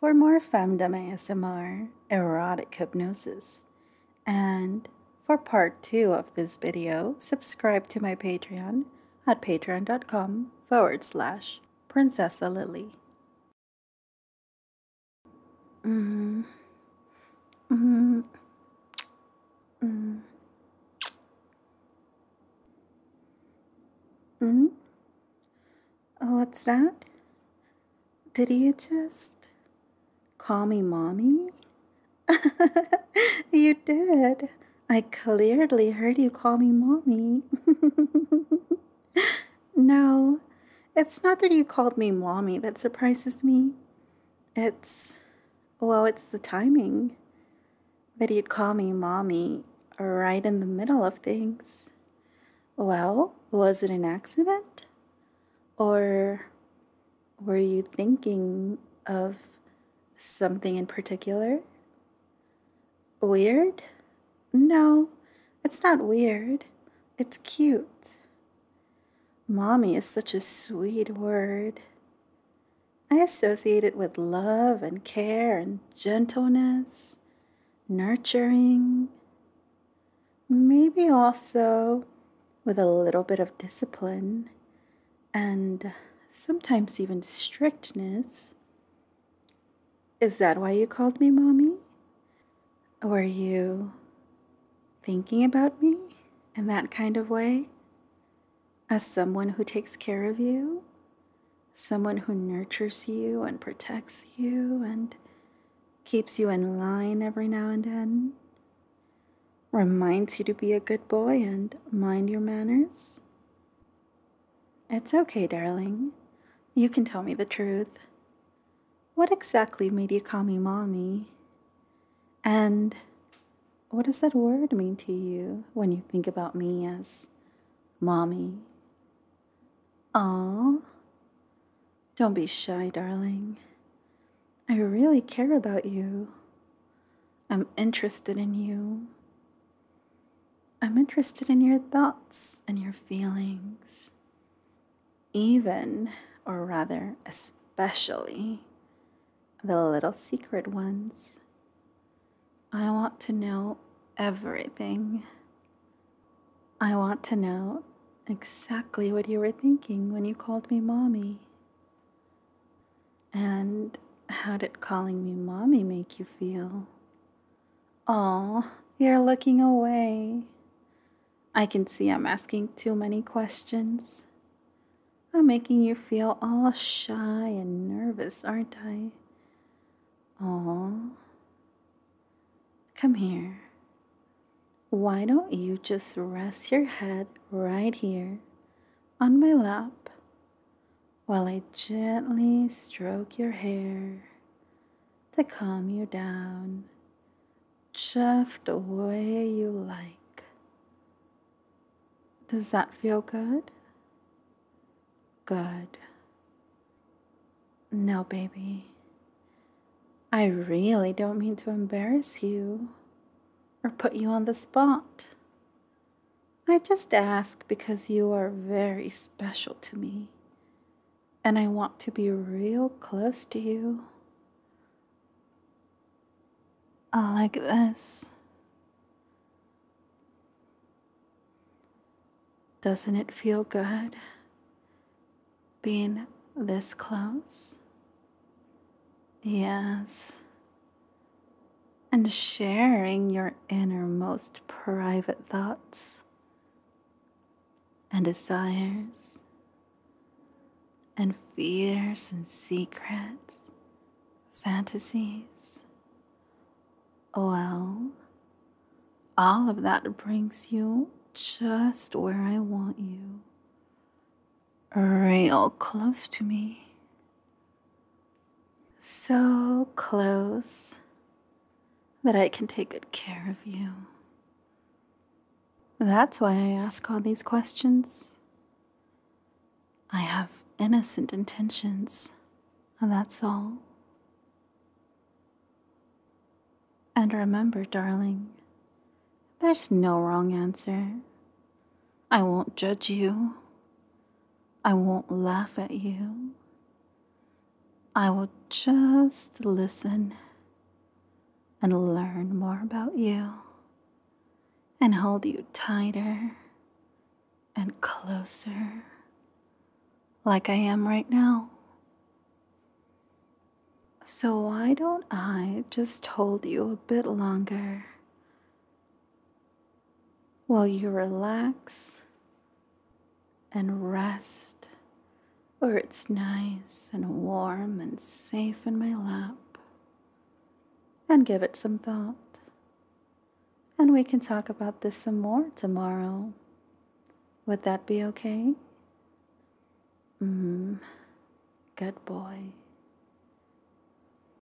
for more femdom ASMR, erotic hypnosis. And for part two of this video, subscribe to my Patreon at patreon.com forward slash Princessa Lilly. Mm. Mm. Mm. Mm. Oh, what's that? Did you just call me mommy? you did. I clearly heard you call me mommy. no, it's not that you called me mommy that surprises me. It's, well, it's the timing that you'd call me mommy right in the middle of things. Well, was it an accident? Or were you thinking of something in particular? Weird? No, it's not weird. It's cute. Mommy is such a sweet word. I associate it with love and care and gentleness, nurturing, maybe also with a little bit of discipline and sometimes even strictness. Is that why you called me mommy? Were you thinking about me in that kind of way? As someone who takes care of you? Someone who nurtures you and protects you and keeps you in line every now and then? Reminds you to be a good boy and mind your manners? It's okay, darling. You can tell me the truth. What exactly made you call me mommy? And what does that word mean to you when you think about me as mommy? Aw, don't be shy, darling. I really care about you. I'm interested in you. I'm interested in your thoughts and your feelings even, or rather, especially, the little secret ones. I want to know everything. I want to know exactly what you were thinking when you called me mommy. And how did calling me mommy make you feel? Oh, you're looking away. I can see I'm asking too many questions. I'm making you feel all shy and nervous, aren't I? Oh, come here. Why don't you just rest your head right here on my lap while I gently stroke your hair to calm you down just the way you like? Does that feel good? good. No, baby. I really don't mean to embarrass you or put you on the spot. I just ask because you are very special to me and I want to be real close to you. Like this. Doesn't it feel good? being this close. Yes. And sharing your innermost private thoughts and desires and fears and secrets, fantasies. Well, all of that brings you just where I want you real close to me. So close that I can take good care of you. That's why I ask all these questions. I have innocent intentions, and that's all. And remember, darling, there's no wrong answer. I won't judge you. I won't laugh at you. I will just listen and learn more about you and hold you tighter and closer like I am right now. So, why don't I just hold you a bit longer while you relax and rest where it's nice and warm and safe in my lap and give it some thought? And we can talk about this some more tomorrow. Would that be okay? Mm, good boy.